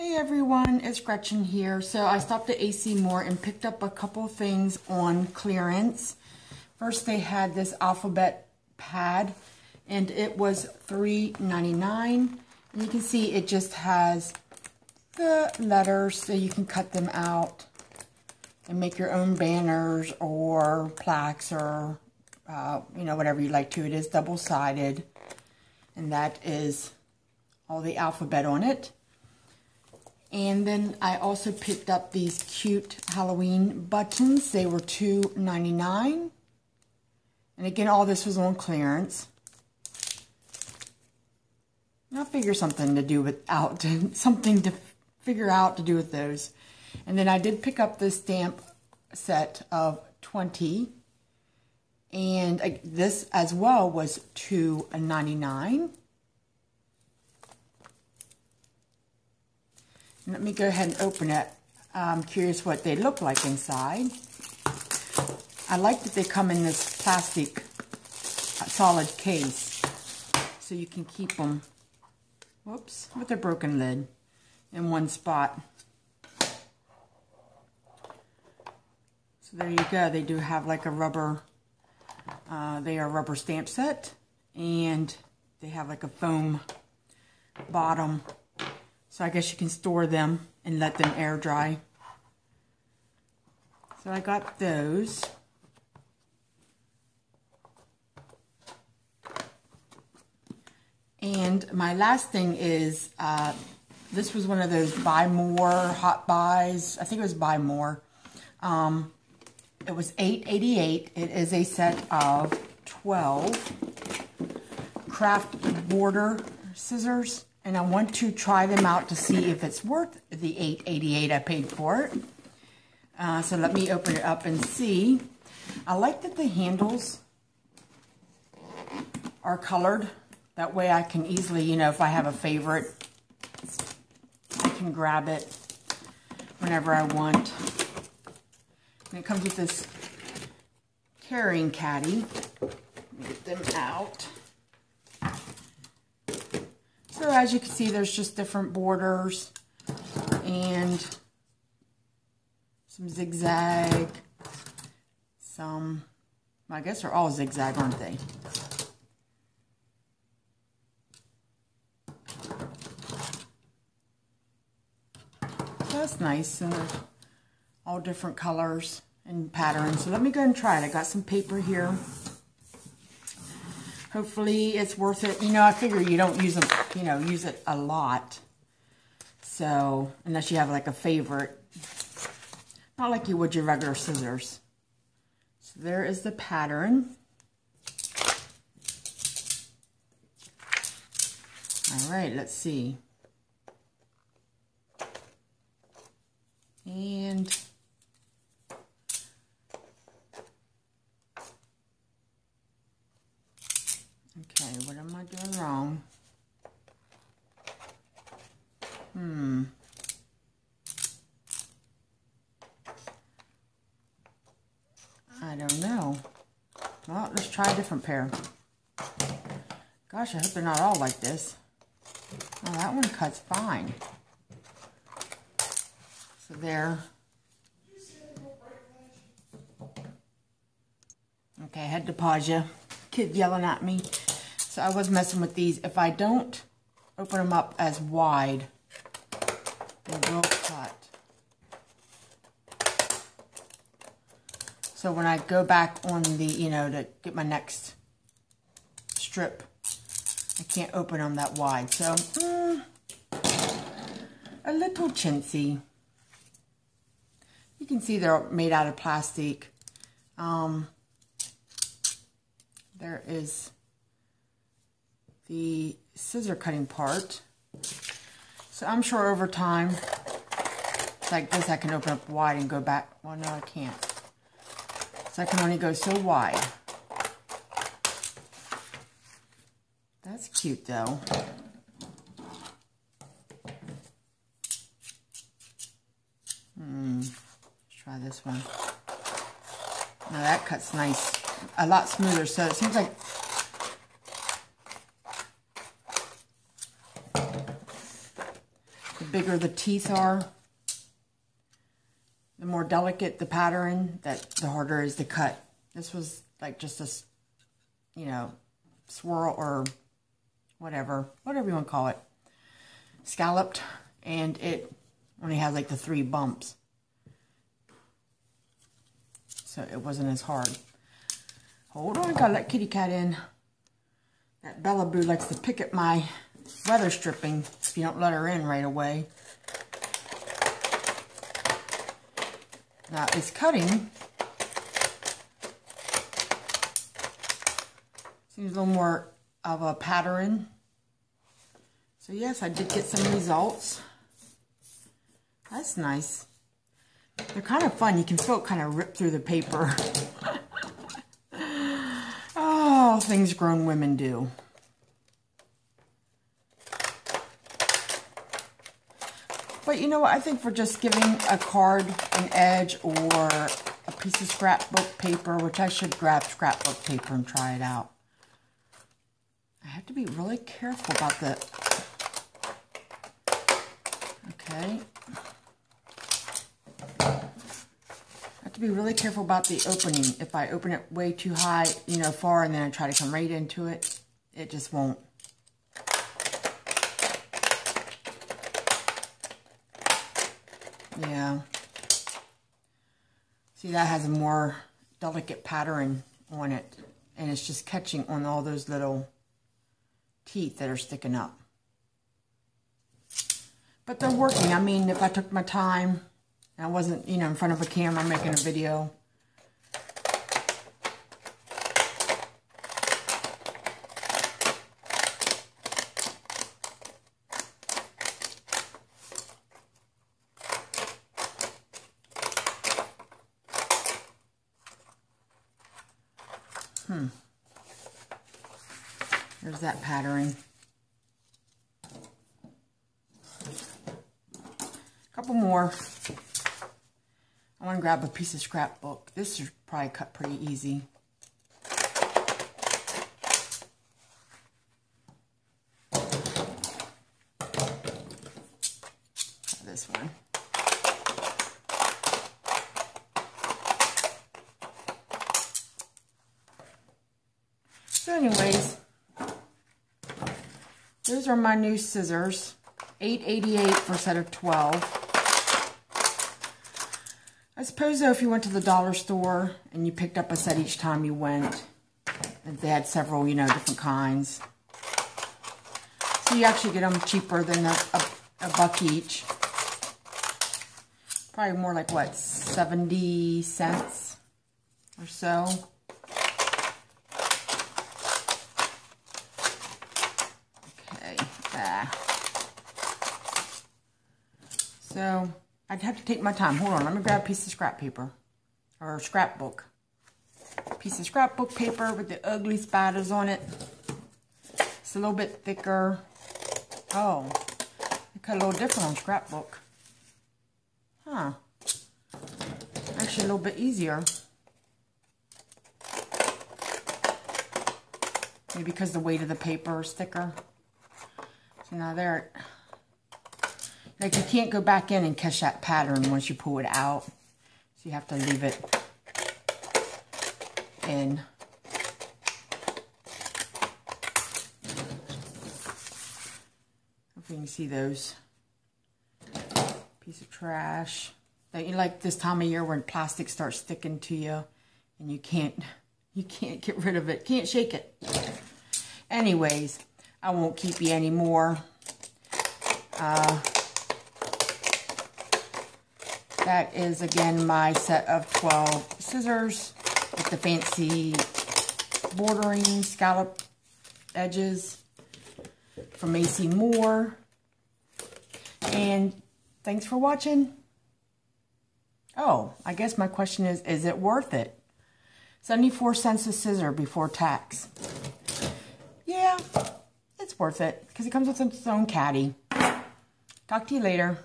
Hey everyone, it's Gretchen here. So I stopped at AC Moore and picked up a couple things on clearance. First they had this alphabet pad and it was $3.99. And you can see it just has the letters so you can cut them out and make your own banners or plaques or uh, you know whatever you like to. It is double-sided and that is all the alphabet on it. And then I also picked up these cute Halloween buttons. They were $2.99. And again, all this was on clearance. I'll figure something to do without, something to figure out to do with those. And then I did pick up this stamp set of 20. And uh, this as well was $2.99. Let me go ahead and open it. I'm curious what they look like inside. I like that they come in this plastic solid case so you can keep them, whoops, with a broken lid in one spot. So there you go. They do have like a rubber, uh, they are rubber stamp set and they have like a foam bottom so I guess you can store them and let them air dry. So I got those. And my last thing is, uh, this was one of those buy more hot buys. I think it was buy more. Um, it was $8.88. It is a set of 12 craft border scissors and I want to try them out to see if it's worth the $8.88 I paid for it. Uh, so let me open it up and see. I like that the handles are colored. That way I can easily, you know, if I have a favorite, I can grab it whenever I want. And it comes with this carrying caddy. Get them out. So as you can see, there's just different borders and some zigzag, some, I guess they're all zigzag, aren't they? that's nice, and they're all different colors and patterns. So let me go and try it. I got some paper here hopefully it's worth it. You know, I figure you don't use them, you know, use it a lot. So, unless you have like a favorite. Not like you would your regular scissors. So there is the pattern. All right, let's see. And Okay, what am I doing wrong? Hmm. I don't know. Well, let's try a different pair. Gosh, I hope they're not all like this. Oh, that one cuts fine. So there. Okay, I had to pause you. Kid yelling at me. So I was messing with these. If I don't open them up as wide, they will cut. So when I go back on the, you know, to get my next strip, I can't open them that wide. So, mm, a little chintzy. You can see they're made out of plastic. Um, there is the scissor cutting part. So I'm sure over time, like this, I can open up wide and go back. Well, no, I can't. So I can only go so wide. That's cute, though. Hmm. Let's try this one. Now that cuts nice. A lot smoother. So it seems like bigger the teeth are, the more delicate the pattern, that the harder is to cut. This was like just a, you know, swirl or whatever, whatever you want to call it, scalloped, and it only has like the three bumps. So it wasn't as hard. Hold on, gotta let kitty cat in. That Bella Boo likes to pick at my weather stripping if you don't let her in right away. Now it's cutting. Seems a little more of a pattern. So yes, I did get some results. That's nice. They're kind of fun. You can feel it kind of rip through the paper. oh, things grown women do. But you know what? I think for just giving a card an edge or a piece of scrapbook paper, which I should grab scrapbook paper and try it out. I have to be really careful about the... Okay. I have to be really careful about the opening. If I open it way too high, you know, far, and then I try to come right into it, it just won't. Yeah. See, that has a more delicate pattern on it. And it's just catching on all those little teeth that are sticking up. But they're working. I mean, if I took my time, I wasn't, you know, in front of a camera making a video, Hmm. There's that pattern. A couple more. I want to grab a piece of scrapbook. This is probably cut pretty easy. This one. So anyways, those are my new scissors. 888 for a set of 12. I suppose though if you went to the dollar store and you picked up a set each time you went, and they had several, you know, different kinds. So you actually get them cheaper than a, a, a buck each. Probably more like, what, 70 cents or so. So I'd have to take my time. Hold on, let me grab a piece of scrap paper or scrapbook. Piece of scrapbook paper with the ugly spiders on it. It's a little bit thicker. Oh, it cut a little different on scrapbook. Huh. Actually, a little bit easier. Maybe because the weight of the paper is thicker. So now there, like you can't go back in and catch that pattern once you pull it out. So you have to leave it in. Hope you can see those. Piece of trash. That you like this time of year when plastic starts sticking to you and you can't you can't get rid of it. Can't shake it. Anyways, I won't keep you anymore. Uh, that is, again, my set of 12 scissors with the fancy bordering scallop edges from AC Moore. And thanks for watching. Oh, I guess my question is, is it worth it? 74 cents a scissor before tax. Yeah, it's worth it because it comes with its own caddy. Talk to you later.